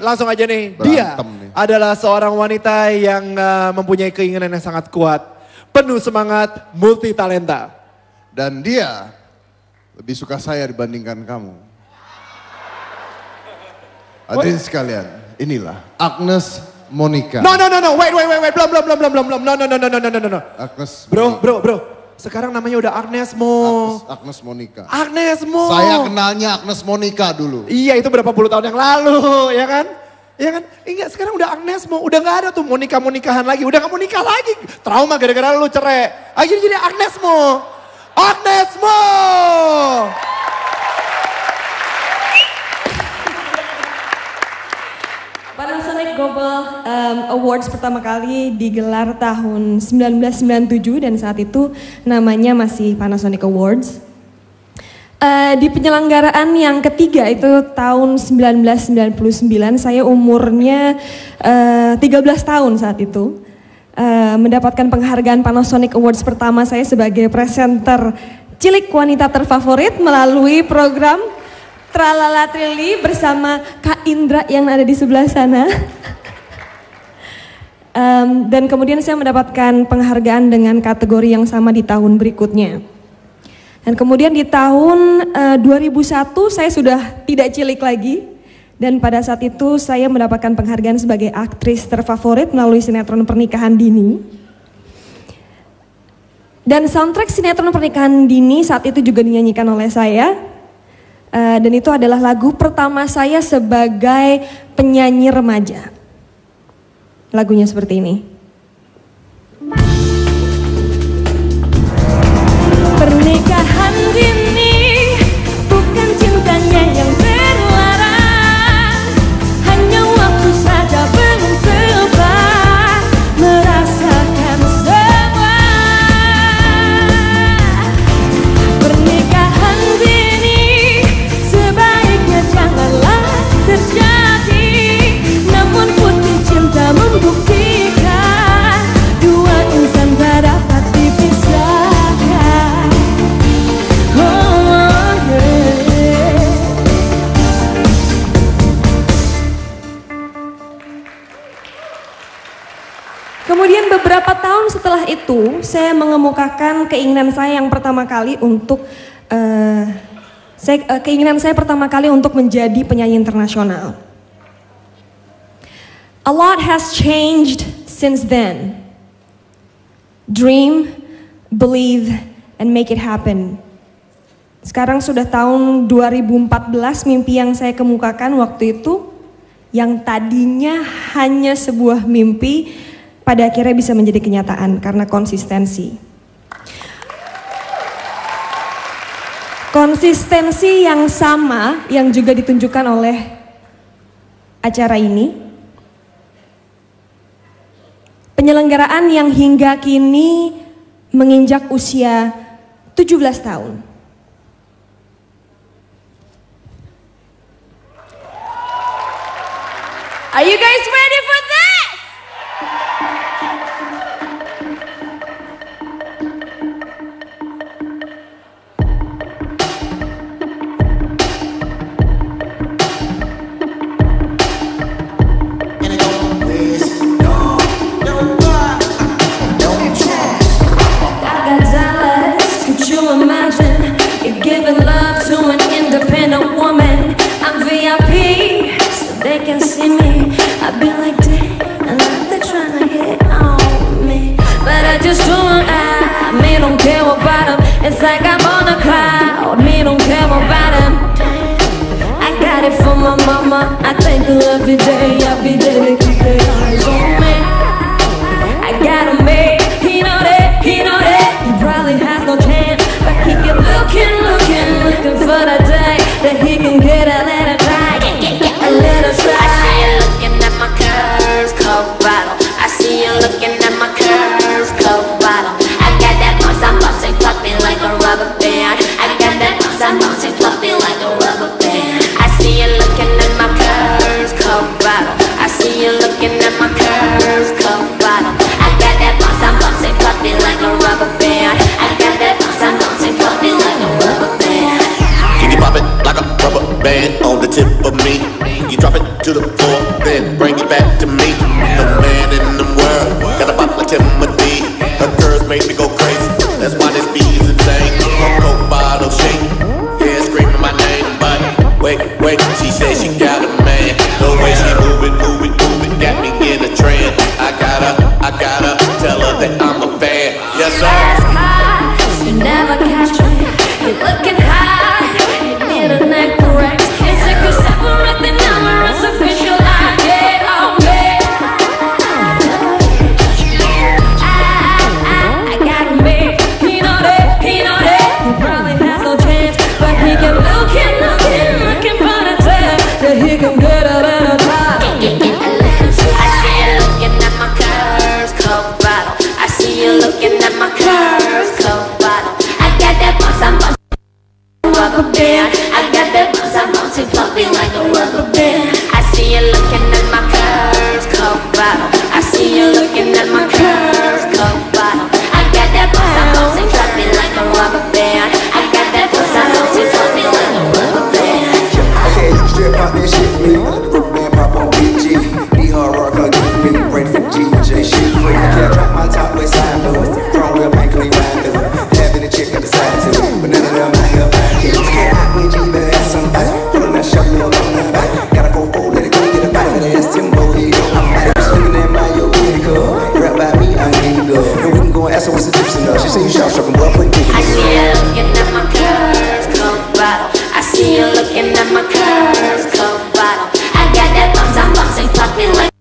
Langsung aja nih, Berantem dia nih. adalah seorang wanita yang uh, mempunyai keinginan yang sangat kuat. Penuh semangat, multi talenta. Dan dia lebih suka saya dibandingkan kamu. Hadirin sekalian, inilah Agnes Monica. No, no, no, no, wait, wait, wait, wait, belum, belum, belum, belum, belum, no, no, no, no, no, no, no, no. Agnes Bro, bro, bro, sekarang namanya udah Agnes Mo. Agnes, Agnes Monica. Agnes Mo. Saya kenalnya Agnes Monica dulu. Iya itu berapa puluh tahun yang lalu, ya kan? Ya kan? Enggak, sekarang udah Agnes Mo, udah nggak ada tuh mau nikah mau nikahan lagi, udah nggak mau nikah lagi. Trauma gara-gara lu cerai. Akhirnya jadi Agnes Mo. Agnes Mo. Panasonic Global um, Awards pertama kali digelar tahun 1997 dan saat itu namanya masih Panasonic Awards. Eh, di penyelenggaraan yang ketiga itu tahun 1999 saya umurnya eh, 13 tahun saat itu. Eh, mendapatkan penghargaan Panasonic Awards pertama saya sebagai presenter cilik wanita terfavorit melalui program Tralala Trili bersama Kak Indra yang ada di sebelah sana. Em, dan kemudian saya mendapatkan penghargaan dengan kategori yang sama di tahun berikutnya. Dan kemudian di tahun eh, 2001 saya sudah tidak cilik lagi. Dan pada saat itu saya mendapatkan penghargaan sebagai aktris terfavorit melalui sinetron pernikahan dini. Dan soundtrack sinetron pernikahan dini saat itu juga dinyanyikan oleh saya. Eh, dan itu adalah lagu pertama saya sebagai penyanyi remaja. Lagunya seperti ini. Pernikahan Kemudian beberapa tahun setelah itu, saya mengemukakan keinginan saya yang pertama kali untuk eh, saya, eh, keinginan saya pertama kali untuk menjadi penyanyi internasional. A lot has changed since then. Dream, believe, and make it happen. Sekarang sudah tahun 2014 mimpi yang saya kemukakan waktu itu yang tadinya hanya sebuah mimpi pada akhirnya bisa menjadi kenyataan karena konsistensi. Konsistensi yang sama yang juga ditunjukkan oleh acara ini. Penyelenggaraan yang hingga kini menginjak usia 17 tahun. Are you guys ready just don't I, me don't care about them. It's like I'm on a cloud, me don't care about them. I got it from my mama. I thank her every day, every day tip of me. You drop it to the floor, then bring it back to me. The man in the world got a bottle of Timothy. The girls make me go crazy. That's why this beat is insane. Her coke bottle shake, yeah, screaming my name. But wait, wait, she says she got a man. The way she move it, move it, move it, got me in a trance. I gotta, I gotta tell her that I'm a fan. Yes, sir. That's my, you never catch me. You're looking high, you need a necklace. She say you well put dick I see you looking at my curves, coke bottle. I see you looking at my curves, coke bottle. I got that bumps, I'm and fuck me like.